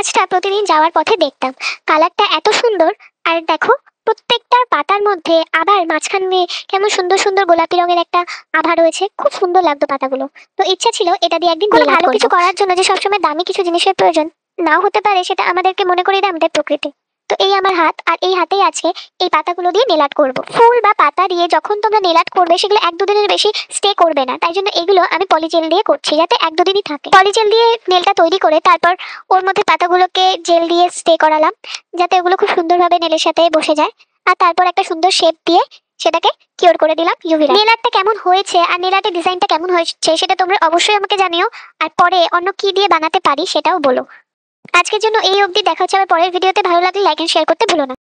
গাছটা প্রতিদিন যাওয়ার পথে দেখতাম। কালারটা এত সুন্দর আর দেখো প্রত্যেকটার পাতার মধ্যে আবার মাঝখান দিয়ে কেমন সুন্দর সুন্দর গোলাপি রঙের একটা আভা রয়েছে। খুব সুন্দর লাগতো পাতাগুলো। তো ইচ্ছা ছিল এটা দিয়ে একদিন কোনো ভালো কিছু করার জন্য যে সবসময় দামি কিছু জিনিসের প্রয়োজন। নাও হতে পারে সেটা আমাদেরকে মনে করিয়ে দেয় আমাদের প্রকৃতি। তো এই আমার হাত আর এই হাতেই আছে এই পাতাগুলো দিয়ে নেলাট করব। ফুল বা পাতা দিয়ে যখন তোমরা নেলাট করবে সেগুলো এক দুদিনের বেশি স্টে করবে না। তাই জন্য এগুলো আমি পলিজেল দিয়ে করছি যাতে এক দুদিনই থাকে। পলিজেল দিয়ে নেলটা তৈরি করে তারপর ওর মধ্যে পাতাগুলোকে জেল দিয়ে স্টে করালাম, যাতে ওগুলো খুব সুন্দরভাবে নেলের সাথে বসে যায়। আর তারপর একটা সুন্দর শেপ দিয়ে সেটাকে কিওর করে দিলাম ইউভি নেল কেমন হয়েছে আর নেল আর্টের ডিজাইনটা কেমন হয়েছে সেটা তোমরা অবশ্যই আমাকে জানিও। আর পরে অন্য কি দিয়ে বানাতে পারি সেটাও বলো। আজকের জন্য এই অবধি। দেখা হচ্ছে আবার পরের ভিডিওতে। ভালো লাগলে লাইক এন্ড শেয়ার করতে ভুলো না।